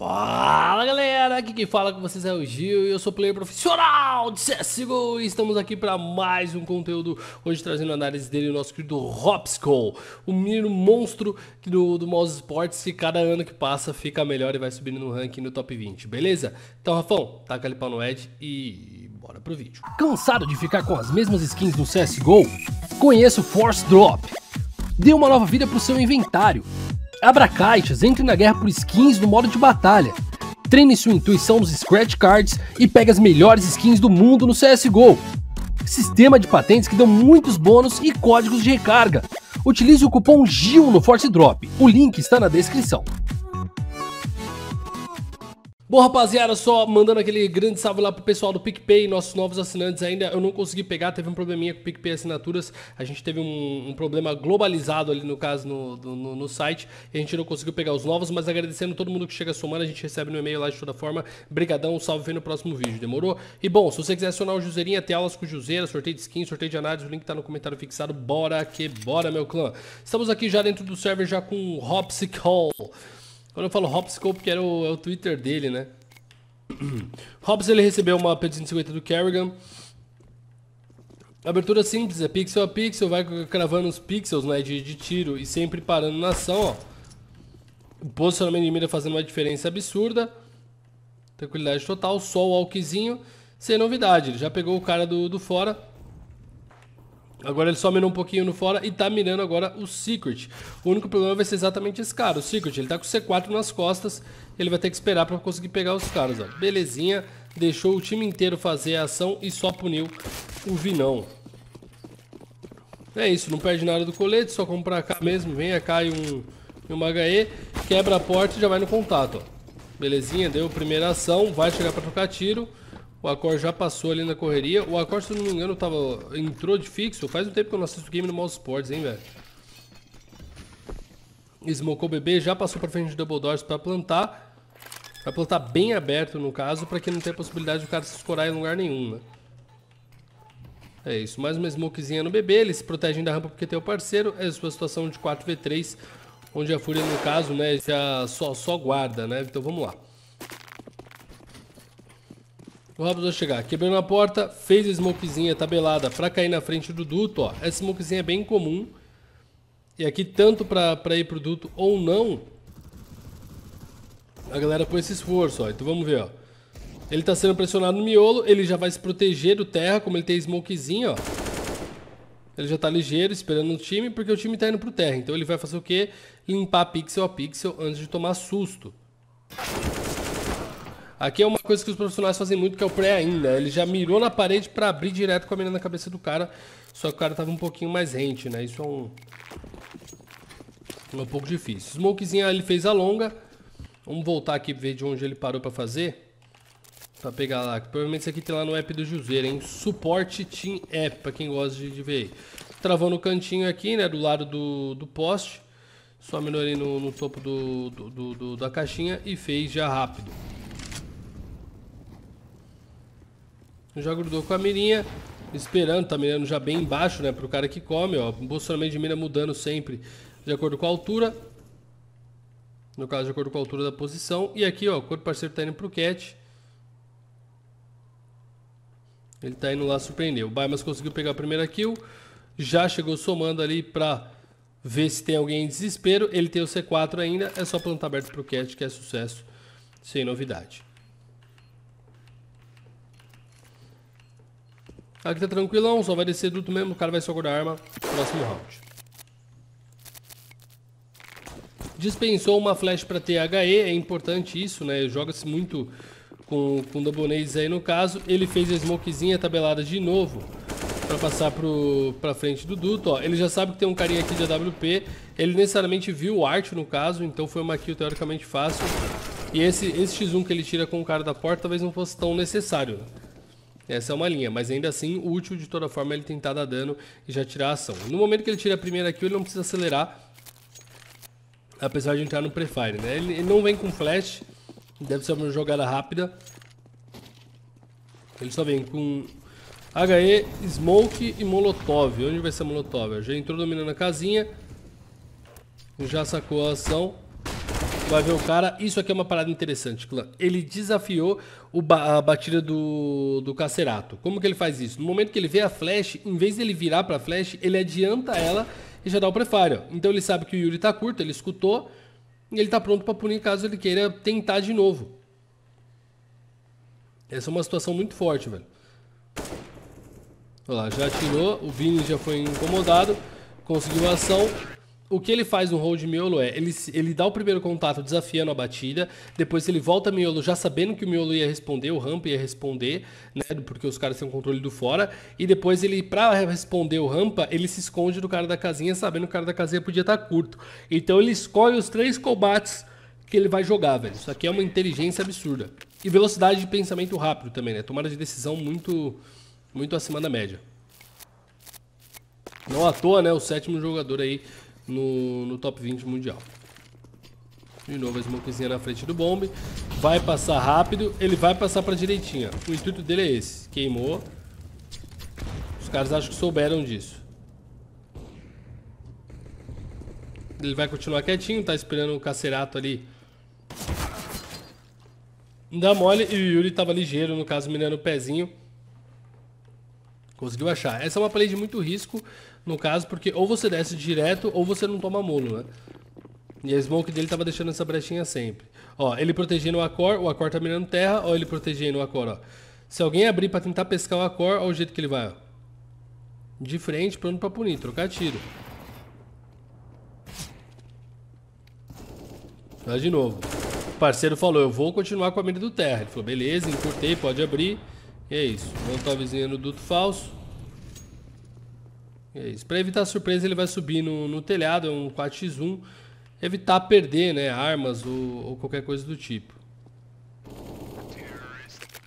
Fala galera, aqui quem fala com vocês é o Gil e eu sou player profissional de CSGO e estamos aqui para mais um conteúdo, hoje trazendo análise dele, o nosso querido Hopskull, o menino monstro do, do Mouse Sports que cada ano que passa fica melhor e vai subindo no ranking no top 20, beleza? Então Rafão, taca ali pau no Ed e bora pro vídeo. Cansado de ficar com as mesmas skins no CSGO? Conheça o Force Drop. Dê uma nova vida pro seu inventário Abra caixas, entre na guerra por skins no modo de batalha. Treine sua intuição nos Scratch Cards e pegue as melhores skins do mundo no CSGO. Sistema de patentes que dão muitos bônus e códigos de recarga. Utilize o cupom GIL no Force Drop. O link está na descrição. Bom, rapaziada, só mandando aquele grande salve lá pro pessoal do PicPay, nossos novos assinantes ainda. Eu não consegui pegar, teve um probleminha com o PicPay Assinaturas. A gente teve um, um problema globalizado ali, no caso, no, no, no, site. A gente não conseguiu pegar os novos, mas agradecendo todo mundo que chega somando. A gente recebe no e-mail lá de toda forma. Brigadão, salve vem no próximo vídeo, demorou? E bom, se você quiser acionar o Juseirinha, tem aulas com o Juseira, sorteio de skin, sorteio de análise, o link tá no comentário fixado. Bora que bora, meu clã. Estamos aqui já dentro do server, já com o Hopsicle. Quando eu falo Hopsicle, porque era o, é o Twitter dele, né? Hobbs ele recebeu uma P250 do Kerrigan. Abertura simples, é pixel a pixel, vai cravando os pixels né, de, de tiro e sempre parando na ação. Ó. O posicionamento de mira fazendo uma diferença absurda. Tranquilidade total, só o walkzinho, sem novidade. Ele já pegou o cara do, do fora. Agora ele só mirou um pouquinho no fora e tá mirando agora o Secret. O único problema vai ser exatamente esse cara, o Secret. Ele tá com o C4 nas costas, ele vai ter que esperar para conseguir pegar os caras, ó. Belezinha, deixou o time inteiro fazer a ação e só puniu o Vinão. É isso, não perde nada do colete, só comprar cá mesmo, vem e um, uma HE, quebra a porta e já vai no contato, ó. Belezinha, deu a primeira ação, vai chegar para trocar tiro. O Acor já passou ali na correria. O Acor, se eu não me engano, tava, entrou de fixo. Faz um tempo que eu não assisto game no Mouse Sports, hein, velho. Smocou o bebê, já passou pra frente de Double Doors pra plantar. Vai plantar bem aberto, no caso, pra que não tenha possibilidade de o cara se escorar em lugar nenhum, né? É isso, mais uma smokezinha no bebê, eles se protegem da rampa porque tem o parceiro. É a sua situação de 4v3, onde a Fúria, no caso, né, já só, só guarda, né? Então vamos lá. O Rabos vai chegar, quebrando a porta, fez smokezinha tabelada pra cair na frente do duto, ó. Essa smokezinha é bem comum. E aqui, tanto pra, pra ir pro duto ou não, a galera põe esse esforço, ó. Então vamos ver, ó. Ele tá sendo pressionado no miolo, ele já vai se proteger do terra, como ele tem smokezinho, ó. Ele já tá ligeiro, esperando o time, porque o time tá indo pro terra. Então ele vai fazer o quê? Limpar pixel a pixel antes de tomar susto. Aqui é uma coisa que os profissionais fazem muito, que é o pré ainda. Ele já mirou na parede para abrir direto com a mira na cabeça do cara. Só que o cara tava um pouquinho mais rente, né? Isso é um... É um pouco difícil. Smokezinha ele fez a longa. Vamos voltar aqui ver de onde ele parou para fazer. Pra pegar lá. Provavelmente isso aqui tem lá no app do Juseiro, hein? Suporte Team App, pra quem gosta de, de ver. Travou no cantinho aqui, né? Do lado do, do poste. Só minou no, no topo do, do, do, da caixinha e fez já rápido. Já grudou com a mirinha, esperando, tá mirando já bem embaixo, né, pro cara que come, ó. O posicionamento de mira mudando sempre de acordo com a altura. No caso, de acordo com a altura da posição. E aqui, ó, quando o parceiro tá indo pro cat. Ele tá indo lá surpreender. O Baimas conseguiu pegar a primeira kill. Já chegou somando ali pra ver se tem alguém em desespero. Ele tem o C4 ainda. É só plantar aberto pro cat que é sucesso. Sem novidade. Aqui tá tranquilão, só vai descer duto mesmo, o cara vai só guardar a arma. Próximo round. Dispensou uma flash para THE, é importante isso, né? Joga-se muito com, com Double aí no caso. Ele fez a smokezinha tabelada de novo para passar pro, pra frente do duto, ó. Ele já sabe que tem um carinha aqui de AWP. Ele necessariamente viu o art no caso, então foi uma kill teoricamente fácil. E esse, esse X1 que ele tira com o cara da porta talvez não fosse tão necessário, né? Essa é uma linha, mas ainda assim útil de toda forma ele tentar dar dano e já tirar a ação. No momento que ele tira a primeira kill, ele não precisa acelerar, apesar de entrar no prefire, né? Ele, ele não vem com flash, deve ser uma jogada rápida. Ele só vem com HE, Smoke e Molotov. Onde vai ser Molotov? Já entrou dominando a casinha, já sacou a ação Vai ver o cara. Isso aqui é uma parada interessante, clã. Ele desafiou ba a batida do, do Cacerato. Como que ele faz isso? No momento que ele vê a flash, em vez dele virar pra flash, ele adianta ela e já dá o prefire. Então ele sabe que o Yuri tá curto, ele escutou. E ele tá pronto pra punir caso ele queira tentar de novo. Essa é uma situação muito forte, velho. Olha lá, já atirou. O Vini já foi incomodado. Conseguiu a ação o que ele faz no hold miolo é, ele, ele dá o primeiro contato desafiando a batida, depois ele volta miolo já sabendo que o miolo ia responder, o rampa ia responder, né, porque os caras têm o controle do fora, e depois ele, pra responder o rampa, ele se esconde do cara da casinha, sabendo que o cara da casinha podia estar tá curto. Então ele escolhe os três combates que ele vai jogar, velho. Isso aqui é uma inteligência absurda. E velocidade de pensamento rápido também, né, tomada de decisão muito, muito acima da média. Não à toa, né, o sétimo jogador aí no, no top 20 mundial. De novo a smokezinha na frente do bombe. Vai passar rápido, ele vai passar pra direitinha. O intuito dele é esse. Queimou. Os caras acham que souberam disso. Ele vai continuar quietinho, tá esperando o cacerato ali. Dá mole e o Yuri tava ligeiro, no caso, mirando o pezinho. Conseguiu achar. Essa é uma play de muito risco no caso, porque ou você desce direto ou você não toma mulo, né? E a smoke dele tava deixando essa brechinha sempre. Ó, ele protegendo o Acor, o Acor tá mirando terra, ó, ele protegendo o Acor, ó. Se alguém abrir pra tentar pescar o Acor, ó o jeito que ele vai, ó. De frente, pronto pra punir, trocar tiro. Mas de novo. O parceiro falou, eu vou continuar com a mira do terra. Ele falou, beleza, encurtei, pode abrir. E é isso. Molotovzinho no duto falso. É isso. Para evitar surpresa, ele vai subir no, no telhado, é um 4x1. Evitar perder né, armas ou, ou qualquer coisa do tipo.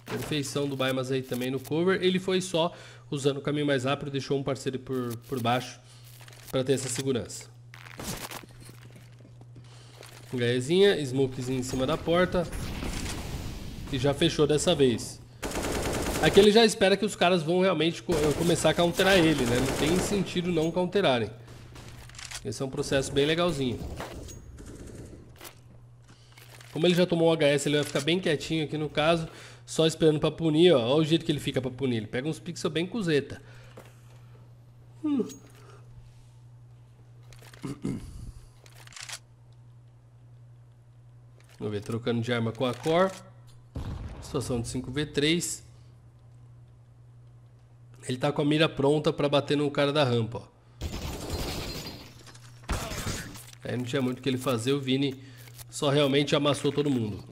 Perfeição do Baimas aí também no cover. Ele foi só usando o caminho mais rápido, deixou um parceiro por, por baixo para ter essa segurança. Gaezinha, smokezinho em cima da porta. E já fechou dessa vez. Aqui ele já espera que os caras vão realmente começar a counterar ele, né? Não tem sentido não counterarem. Esse é um processo bem legalzinho. Como ele já tomou um HS, ele vai ficar bem quietinho aqui no caso, só esperando pra punir, ó. Olha o jeito que ele fica pra punir. Ele pega uns pixels bem cuzeta. Hum. Vamos ver, trocando de arma com a Core. Situação de 5v3. Ele tá com a mira pronta pra bater no cara da rampa, ó. Aí não tinha muito o que ele fazer, o Vini só realmente amassou todo mundo.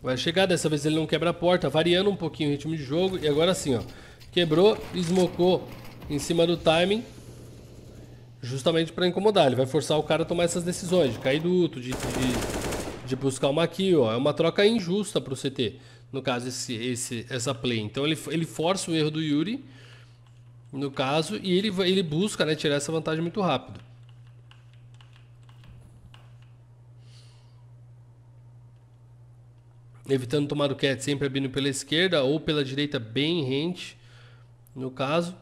Vai chegar, dessa vez ele não quebra a porta, variando um pouquinho o ritmo de jogo. E agora sim, ó. Quebrou, esmocou em cima do timing. Justamente para incomodar. Ele vai forçar o cara a tomar essas decisões, de cair duto, de, de, de buscar uma kill, ó. É uma troca injusta pro CT no caso, esse, esse, essa play. Então ele, ele força o erro do Yuri, no caso, e ele, ele busca né, tirar essa vantagem muito rápido. Evitando tomar o cat sempre abrindo pela esquerda ou pela direita bem rente, no caso.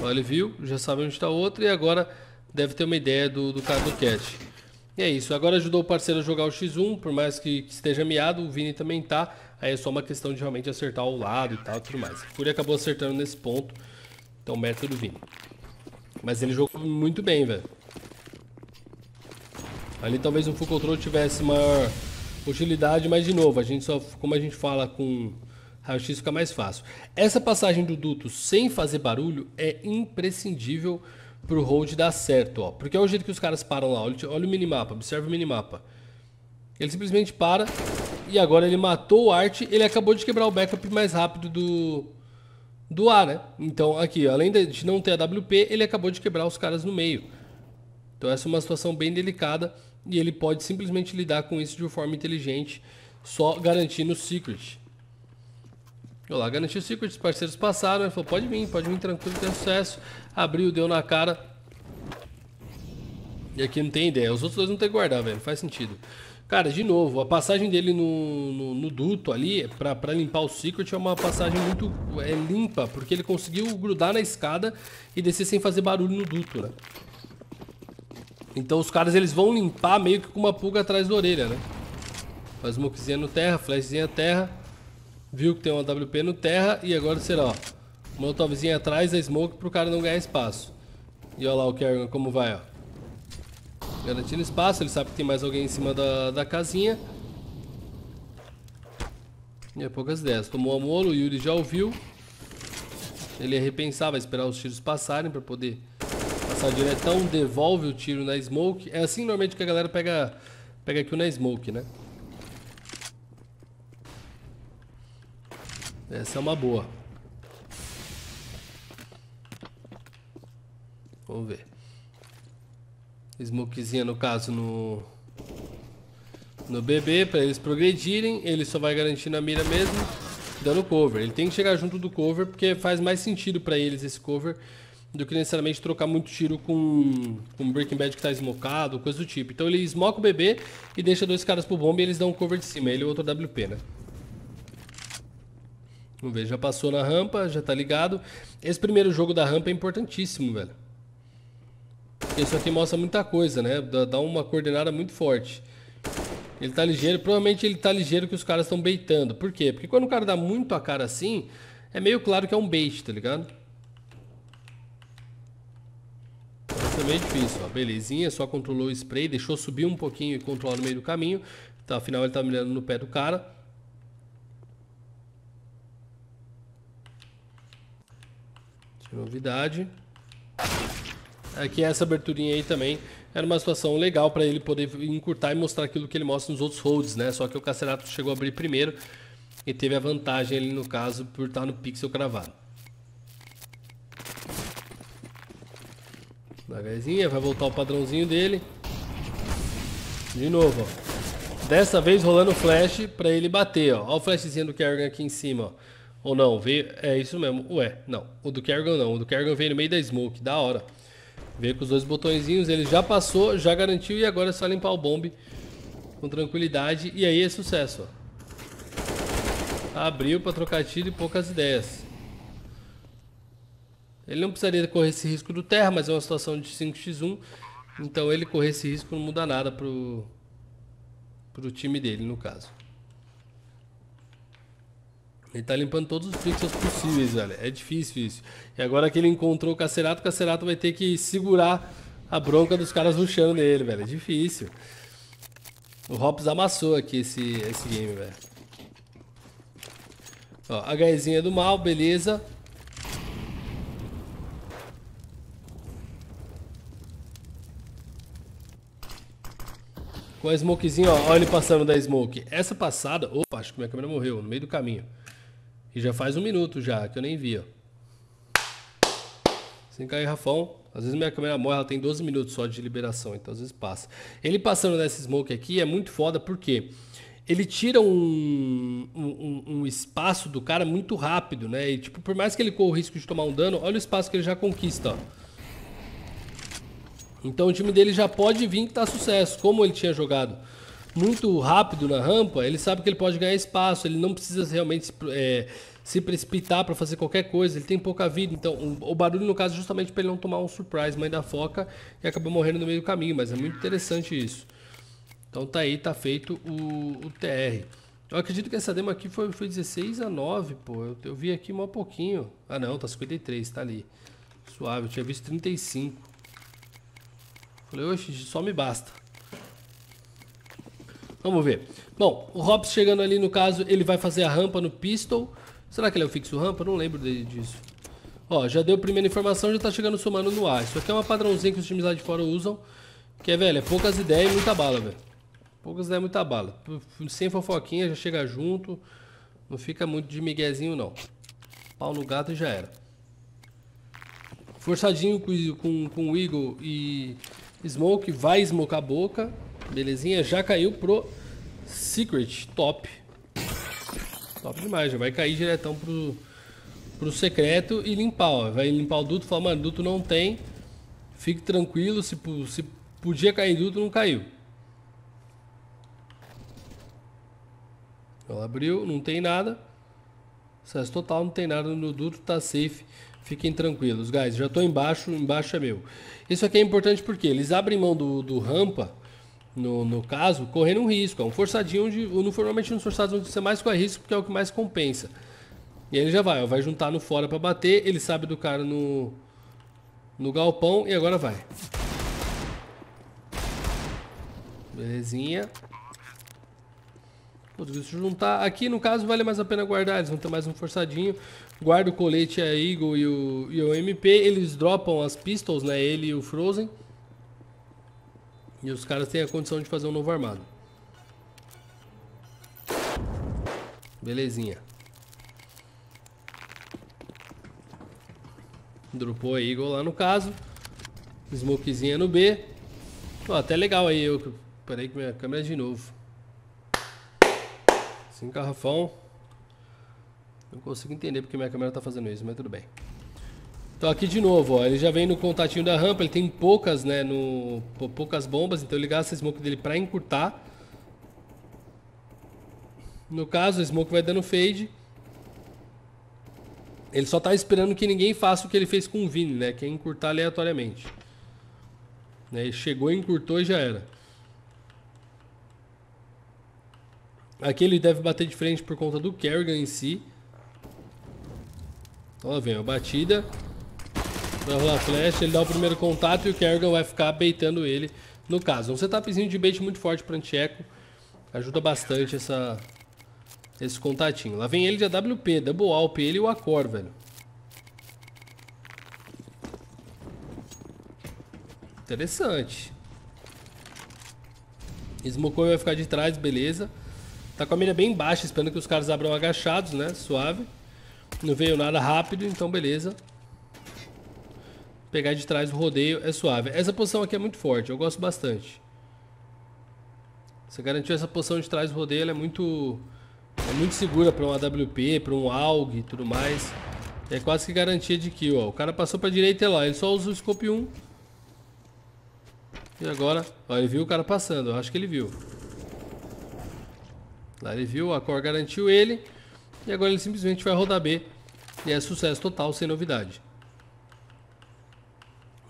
Olha, ele viu, já sabe onde está o outro e agora deve ter uma ideia do, do cara do cat. E é isso, agora ajudou o parceiro a jogar o X1, por mais que, que esteja miado, o Vini também tá. Aí é só uma questão de realmente acertar o lado e tal tudo mais. A Fúria acabou acertando nesse ponto, então mérito do Vini. Mas ele jogou muito bem, velho. Ali talvez um full control tivesse maior utilidade, mas de novo, a gente só, como a gente fala com raio-x fica mais fácil. Essa passagem do duto sem fazer barulho é imprescindível pro hold dar certo, ó. Porque é o jeito que os caras param lá. Olha, olha o minimapa, observa o minimapa. Ele simplesmente para e agora ele matou o Art. Ele acabou de quebrar o backup mais rápido do, do A, né? Então aqui, além de não ter a WP, ele acabou de quebrar os caras no meio. Então essa é uma situação bem delicada e ele pode simplesmente lidar com isso de uma forma inteligente, só garantindo o secret. Olha lá, garantiu o secret, os parceiros passaram, ele falou, pode vir, pode vir tranquilo, tem sucesso. Abriu, deu na cara. E aqui não tem ideia, os outros dois não tem que guardar, velho, faz sentido. Cara, de novo, a passagem dele no, no, no duto ali, pra, pra limpar o secret, é uma passagem muito é, limpa, porque ele conseguiu grudar na escada e descer sem fazer barulho no duto, né? Então os caras eles vão limpar meio que com uma pulga atrás da orelha, né? Faz smokezinha no terra, flashzinha terra. Viu que tem uma WP no terra e agora será, ó. Molotovzinha atrás da smoke pro cara não ganhar espaço. E olha lá o Kerrigan como vai, ó. Garantindo espaço, ele sabe que tem mais alguém em cima da, da casinha. E é poucas ideias. Tomou a molo, o Yuri já ouviu. Ele ia repensar, vai esperar os tiros passarem pra poder passar diretão. Devolve o tiro na smoke. É assim normalmente que a galera pega, pega aqui na smoke, né? Essa é uma boa. Vamos ver. Smokezinha no caso no no BB para eles progredirem, ele só vai garantir na mira mesmo, dando cover. Ele tem que chegar junto do cover porque faz mais sentido para eles esse cover do que necessariamente trocar muito tiro com, com Breaking Bad que tá smocado, coisa do tipo. Então ele smoca o BB e deixa dois caras pro bomba e eles dão um cover de cima, ele e o outro WP, né? Vamos ver, já passou na rampa, já tá ligado. Esse primeiro jogo da rampa é importantíssimo, velho. Isso aqui mostra muita coisa, né? Dá uma coordenada muito forte. Ele tá ligeiro, provavelmente ele tá ligeiro que os caras estão baitando. Por quê? Porque quando o cara dá muito a cara assim, é meio claro que é um bait, tá ligado? Isso é meio difícil, ó. Belezinha, só controlou o spray, deixou subir um pouquinho e controlar no meio do caminho. Então, afinal ele tá mirando no pé do cara. novidade. Aqui essa aberturinha aí também era uma situação legal para ele poder encurtar e mostrar aquilo que ele mostra nos outros holds, né? Só que o Cacerato chegou a abrir primeiro e teve a vantagem ali no caso por estar no pixel cravado. Devagarzinha, vai voltar o padrãozinho dele. De novo, ó. Dessa vez rolando flash para ele bater, ó. Olha o flashzinho do Kerrigan aqui em cima, ó. Ou não, veio. É isso mesmo. Ué, não. O do Kerrigan não. O do Kerrigan veio no meio da smoke. Da hora. Veio com os dois botõezinhos. Ele já passou, já garantiu. E agora é só limpar o bombe com tranquilidade. E aí é sucesso, ó. Abriu para trocar tiro e poucas ideias. Ele não precisaria correr esse risco do terra, mas é uma situação de 5x1. Então ele correr esse risco não muda nada pro, pro time dele, no caso. Ele tá limpando todos os pixels possíveis, velho. É difícil isso. E agora que ele encontrou o Cacerato, o Cacerato vai ter que segurar a bronca dos caras rushando nele, velho. É difícil. O Hops amassou aqui esse, esse game, velho. Ó, a gaizinha do mal, beleza. Com a smokezinha, ó, olha ele passando da smoke. Essa passada... Opa, acho que minha câmera morreu no meio do caminho. E já faz um minuto já, que eu nem vi, ó. Sem cair Rafão. Às vezes minha câmera morre, ela tem 12 minutos só de liberação, então às vezes passa. Ele passando nessa smoke aqui é muito foda, porque ele tira um, um, um, espaço do cara muito rápido, né? E tipo, por mais que ele corra o risco de tomar um dano, olha o espaço que ele já conquista, ó. Então o time dele já pode vir que tá sucesso. Como ele tinha jogado muito rápido na rampa, ele sabe que ele pode ganhar espaço, ele não precisa realmente é, se precipitar para fazer qualquer coisa, ele tem pouca vida. Então, o, o barulho, no caso, é justamente para ele não tomar um surprise, mãe da foca, e acabou morrendo no meio do caminho, mas é muito interessante isso. Então tá aí, tá feito o, o TR. Eu acredito que essa demo aqui foi, foi 16 a 9, pô. Eu, eu vi aqui um pouquinho. Ah não, tá 53, tá ali. Suave, eu tinha visto 35. Falei, oxe, só me basta. Vamos ver. Bom, o Hobbs chegando ali, no caso, ele vai fazer a rampa no pistol. Será que ele é o fixo rampa? Não lembro disso. Ó, já deu a primeira informação, já tá chegando somando no ar. Isso aqui é uma padrãozinha que os times lá de fora usam. Que é, velho, é poucas ideias e muita bala, velho. Poucas ideias e muita bala. Sem fofoquinha, já chega junto. Não fica muito de miguezinho, não. Pau no gato e já era. Forçadinho com, com, com o Eagle e Smoke. Vai smocar a boca. Belezinha, já caiu pro Secret, top. Top demais, já vai cair diretão pro, pro secreto e limpar, ó. Vai limpar o duto, falar, mano, duto não tem. Fique tranquilo, se, se podia cair duto, não caiu. Ela abriu, não tem nada. Acesso total, não tem nada no duto, tá safe. Fiquem tranquilos, guys. Já tô embaixo, embaixo é meu. Isso aqui é importante porque eles abrem mão do, do rampa, no, no caso, correndo um risco. É um forçadinho de. Normalmente nos forçados você mais corre risco porque é o que mais compensa. E ele já vai, ó, vai juntar no fora para bater. Ele sabe do cara no, no galpão e agora vai. Belezinha. Conseguiu se juntar. Aqui no caso vale mais a pena guardar. Eles vão ter mais um forçadinho. Guarda o colete, a Eagle e o, e o MP. Eles dropam as pistols, né? Ele e o Frozen. E os caras têm a condição de fazer um novo armado. Belezinha. Dropou a Eagle lá no caso. Smokezinha no B. Até legal aí. Eu parei com minha câmera de novo. Sim, garrafão. Não consigo entender porque minha câmera tá fazendo isso, mas tudo bem. Então aqui de novo, ó, ele já vem no contatinho da rampa, ele tem poucas, né, no, poucas bombas, então ele gasta a smoke dele para encurtar. No caso, a smoke vai dando fade. Ele só tá esperando que ninguém faça o que ele fez com o Vini, né, que é encurtar aleatoriamente. Né, chegou, encurtou e já era. Aqui ele deve bater de frente por conta do Kerrigan em si. Ó, vem a batida. Vai rolar flash, ele dá o primeiro contato e o Kerrigan vai ficar baitando ele. No caso, um setupzinho de bait muito forte para Antieco. Ajuda bastante essa, esse contatinho. Lá vem ele de AWP, Double Alp, ele e o Acor, velho. Interessante. Smokoi vai ficar de trás, beleza. Tá com a mira bem baixa, esperando que os caras abram agachados, né? Suave. Não veio nada rápido, então beleza. Pegar de trás o rodeio é suave. Essa posição aqui é muito forte, eu gosto bastante. Você garantiu essa posição de trás do rodeio, ela é muito, é muito segura para um AWP, para um AUG e tudo mais. É quase que garantia de kill, ó. O cara passou para direita e lá, ele só usa o scope 1. E agora, ó, ele viu o cara passando, eu acho que ele viu. Lá ele viu, a Core garantiu ele. E agora ele simplesmente vai rodar B. E é sucesso total, sem novidade.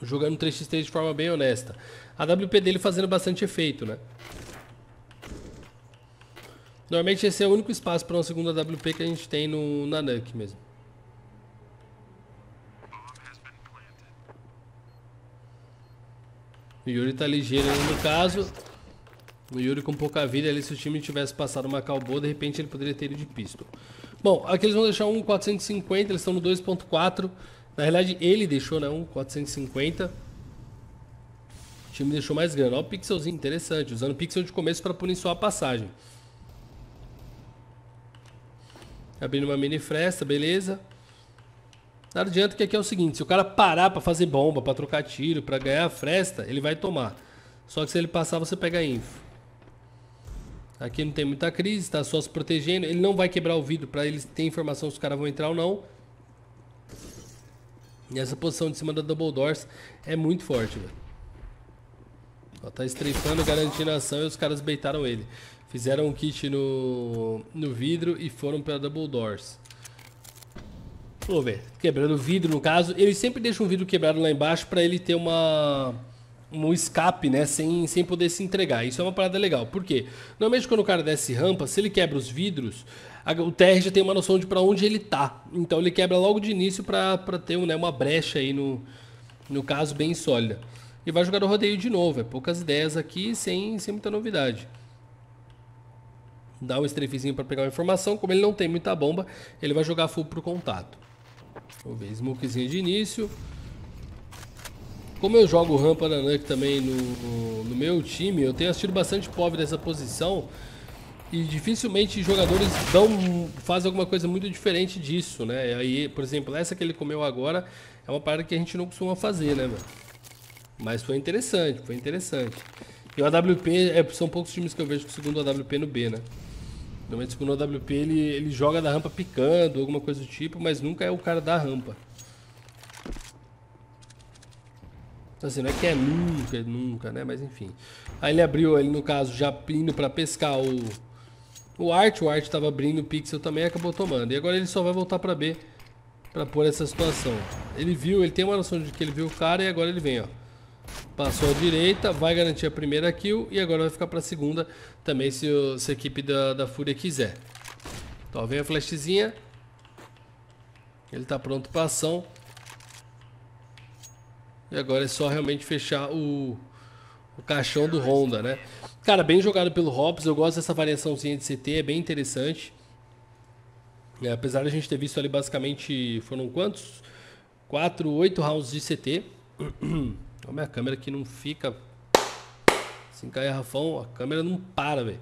Jogando 3x3 de forma bem honesta. A WP dele fazendo bastante efeito, né? Normalmente esse é o único espaço para uma segunda WP que a gente tem no, na NUC mesmo. O Yuri tá ligeiro no caso. O Yuri com pouca vida ali, se o time tivesse passado uma calboa, de repente ele poderia ter ido de pistol. Bom, aqui eles vão deixar um 450, eles estão no 2.4. Na realidade, ele deixou, né, um 450. O time deixou mais grande. Olha o pixelzinho, interessante. Usando pixel de começo para punir a passagem. Abrindo uma mini fresta, beleza. Nada adianta que aqui é o seguinte, se o cara parar para fazer bomba, para trocar tiro, para ganhar a fresta, ele vai tomar. Só que se ele passar, você pega info. Aqui não tem muita crise, está só se protegendo. Ele não vai quebrar o vidro para eles ter informação se os caras vão entrar ou não. E essa posição de cima da Double Doors é muito forte, velho. Tá estrefando, garantindo a ação e os caras beitaram ele. Fizeram um kit no, no vidro e foram pela Double Doors. Vamos ver. Quebrando o vidro, no caso. Ele sempre deixa um vidro quebrado lá embaixo para ele ter uma um escape, né, sem, sem poder se entregar. Isso é uma parada legal. Por quê? Normalmente quando o cara desce rampa, se ele quebra os vidros, a, o TR já tem uma noção de para onde ele tá. Então ele quebra logo de início para ter né, uma brecha aí no, no caso bem sólida. E vai jogar o rodeio de novo. É poucas ideias aqui sem, sem muita novidade. Dá um strafezinho para pegar uma informação. Como ele não tem muita bomba, ele vai jogar full pro contato. Vamos ver, smokezinho de início. Como eu jogo rampa na Nuke também no, no, meu time, eu tenho assistido bastante pobre dessa posição e dificilmente jogadores dão, fazem alguma coisa muito diferente disso, né? Aí, por exemplo, essa que ele comeu agora é uma parada que a gente não costuma fazer, né, mano? Mas foi interessante, foi interessante. E o AWP, é, são poucos times que eu vejo com o segundo AWP no B, né? Normalmente o segundo AWP ele, ele joga da rampa picando, alguma coisa do tipo, mas nunca é o cara da rampa. Assim, não é que é nunca, nunca, né? Mas enfim. Aí ele abriu, ele no caso, já indo pra pescar o, o Art. O Art tava abrindo o Pixel também acabou tomando. E agora ele só vai voltar pra B. Pra pôr essa situação. Ele viu, ele tem uma noção de que ele viu o cara e agora ele vem, ó. Passou à direita, vai garantir a primeira kill e agora vai ficar pra segunda também se, o, se a equipe da, da Fúria quiser. Então vem a flashzinha. Ele tá pronto pra ação. E agora é só realmente fechar o, o caixão do Honda, né? Cara, bem jogado pelo Hobbs. Eu gosto dessa variaçãozinha de CT, é bem interessante. É, apesar de a gente ter visto ali basicamente, foram quantos? 4, 8 rounds de CT. a minha câmera aqui não fica. Assim cai Rafão, a câmera não para, velho.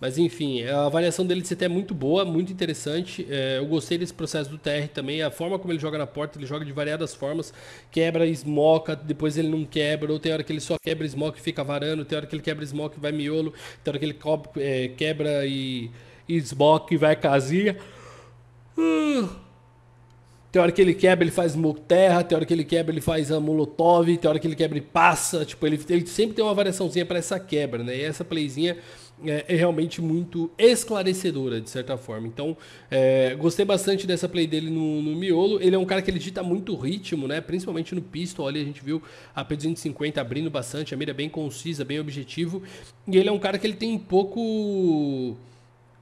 Mas enfim, a variação dele de CT é muito boa, muito interessante. É, eu gostei desse processo do TR também. A forma como ele joga na porta, ele joga de variadas formas. Quebra, esmoca, depois ele não quebra. Ou tem hora que ele só quebra smoke e fica varando. Tem hora que ele quebra smoke e vai miolo. Tem hora que ele é, quebra e, e smoke e vai casinha. Tem hora que ele quebra, ele faz terra, tem hora que ele quebra, ele faz a molotov, tem hora que ele quebra e passa. Tipo, ele, ele sempre tem uma variaçãozinha para essa quebra, né? E essa playzinha é, é, realmente muito esclarecedora, de certa forma. Então, é, gostei bastante dessa play dele no, no, miolo. Ele é um cara que ele dita muito ritmo, né? Principalmente no pistol ali, a gente viu a P250 abrindo bastante, a mira bem concisa, bem objetivo. E ele é um cara que ele tem pouco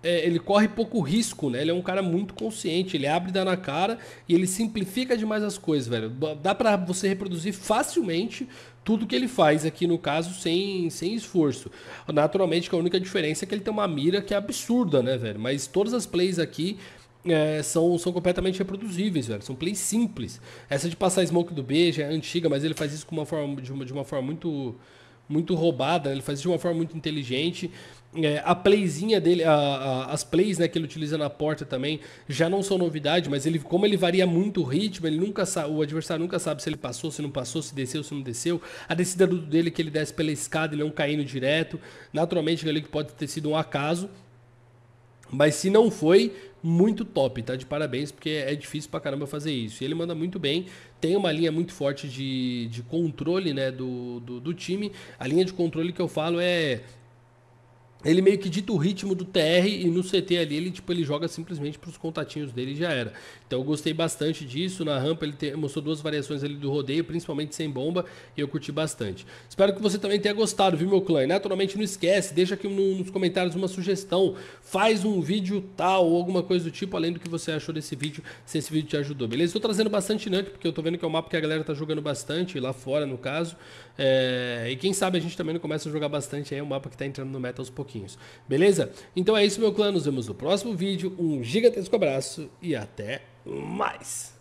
é, ele corre pouco risco, né? Ele é um cara muito consciente, ele abre dá na cara e ele simplifica demais as coisas, velho. Dá para você reproduzir facilmente tudo que ele faz aqui no caso sem, sem esforço. Naturalmente que a única diferença é que ele tem uma mira que é absurda, né, velho? Mas todas as plays aqui é, são, são completamente reproduzíveis, velho. São plays simples. Essa de passar smoke do B já é antiga, mas ele faz isso com uma forma, de, uma, de uma forma muito muito roubada, ele faz isso de uma forma muito inteligente. É, a playzinha dele, a, a, as plays né, que ele utiliza na porta também já não são novidade, mas ele, como ele varia muito o ritmo, ele nunca o adversário nunca sabe se ele passou, se não passou, se desceu, se não desceu. A descida dele que ele desce pela escada, é um caindo direto. Naturalmente, ali que pode ter sido um acaso, mas se não foi, muito top, tá? De parabéns, porque é difícil pra caramba fazer isso. E ele manda muito bem, tem uma linha muito forte de, de controle, né, do, do, do time. A linha de controle que eu falo é ele meio que dita o ritmo do TR e no CT ali ele tipo ele joga simplesmente para os contatinhos dele e já era. Então eu gostei bastante disso. Na rampa ele tem, mostrou duas variações ali do rodeio, principalmente sem bomba, e eu curti bastante. Espero que você também tenha gostado, viu meu clã? E naturalmente não esquece, deixa aqui no, nos comentários uma sugestão, faz um vídeo tal ou alguma coisa do tipo, além do que você achou desse vídeo, se esse vídeo te ajudou, beleza? Estou trazendo bastante Nunk, porque eu tô vendo que é um mapa que a galera tá jogando bastante, lá fora no caso. É... E quem sabe a gente também não começa a jogar bastante aí, é um mapa que tá entrando no meta aos pouquinhos. Beleza? Então é isso, meu clã. Nos vemos no próximo vídeo. Um gigantesco abraço e até mais!